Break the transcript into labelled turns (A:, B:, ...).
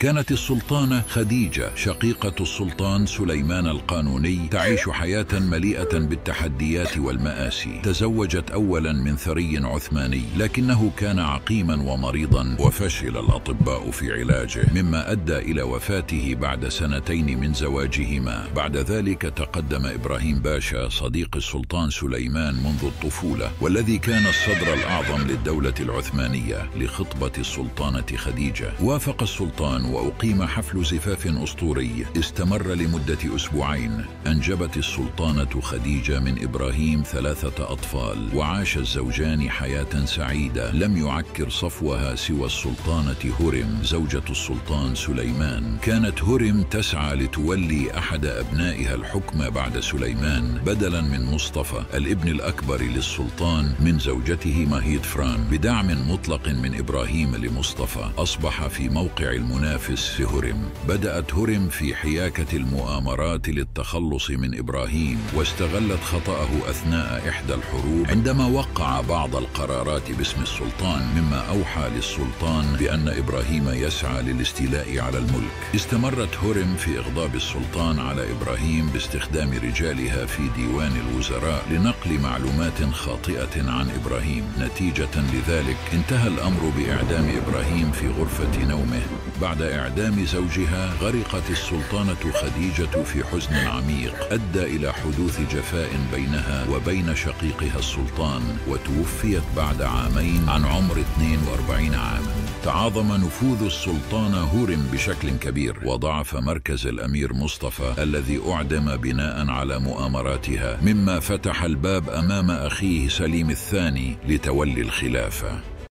A: كانت السلطانة خديجة شقيقة السلطان سليمان القانوني تعيش حياة مليئة بالتحديات والمآسي. تزوجت أولا من ثري عثماني لكنه كان عقيما ومريضا وفشل الأطباء في علاجه مما أدى إلى وفاته بعد سنتين من زواجهما. بعد ذلك تقدم إبراهيم باشا صديق السلطان سليمان منذ الطفولة والذي كان الصدر الأعظم للدولة العثمانية لخطبة السلطانة خديجة. وافق السلطان وأقيم حفل زفاف أسطوري استمر لمدة أسبوعين. أنجبت السلطانة خديجة من إبراهيم ثلاثة أطفال وعاش الزوجان حياة سعيدة. لم يعكر صفوها سوى السلطانة هرم زوجة السلطان سليمان. كانت هرم تسعى لتولي أحد أبنائها الحكم بعد سليمان بدلا من مصطفى الابن الأكبر للسلطان من زوجته مهيد فران. بدعم مطلق من إبراهيم لمصطفى أصبح في موقع المنافس في هرم بدأت هرم في حياكة المؤامرات للتخلص من إبراهيم واستغلت خطأه أثناء إحدى الحروب عندما وقع بعض القرارات باسم السلطان مما أوحى للسلطان بأن إبراهيم يسعى للاستيلاء على الملك. استمرت هرم في إغضاب السلطان على إبراهيم باستخدام رجالها في ديوان الوزراء لنقل معلومات خاطئة عن إبراهيم. نتيجة لذلك انتهى الأمر بإعدام إبراهيم في غرفة نومه بعد إعدام زوجها غرقت السلطانة خديجة في حزن عميق أدى إلى حدوث جفاء بينها وبين شقيقها السلطان وتوفيت بعد عامين عن عمر 42 عاما تعاظم نفوذ السلطانة هورم بشكل كبير وضعف مركز الأمير مصطفى الذي أعدم بناء على مؤامراتها مما فتح الباب أمام أخيه سليم الثاني لتولي الخلافة.